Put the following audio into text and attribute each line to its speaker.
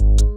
Speaker 1: you